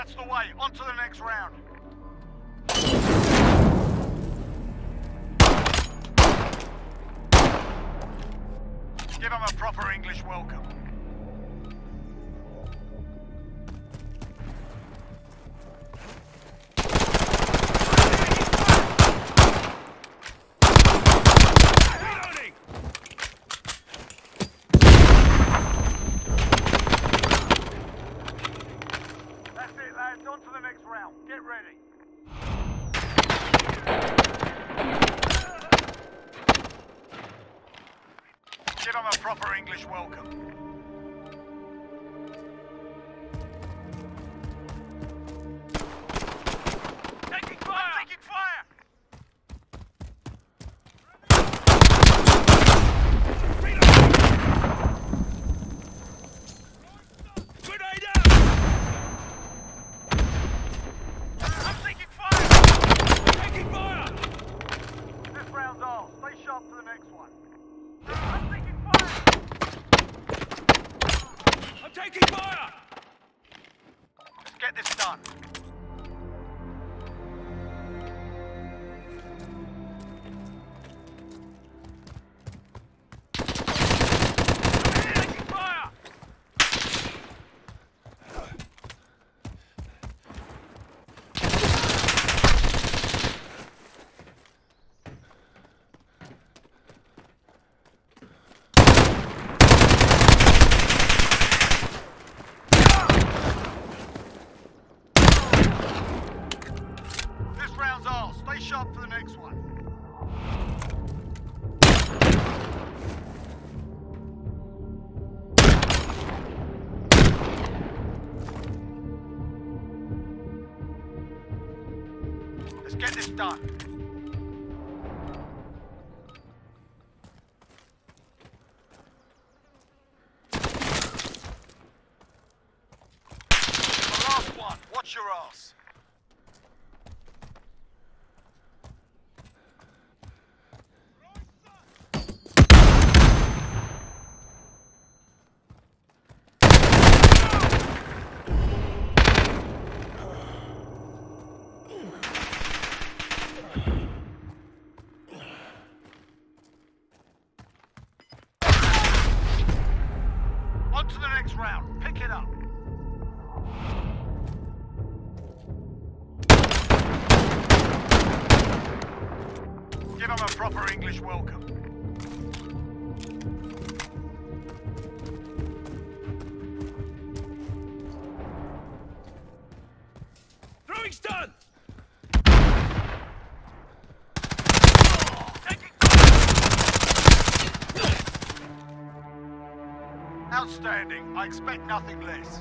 That's the way. On to the next round. Give them a proper English welcome. On to the next round. Get ready. Give them a proper English welcome. Next one. I'm taking fire! I'm taking fire! Let's get this done. Get this done. The last one. Watch your ass. On to the next round. Pick it up. Give them a proper English welcome. Outstanding. I expect nothing less.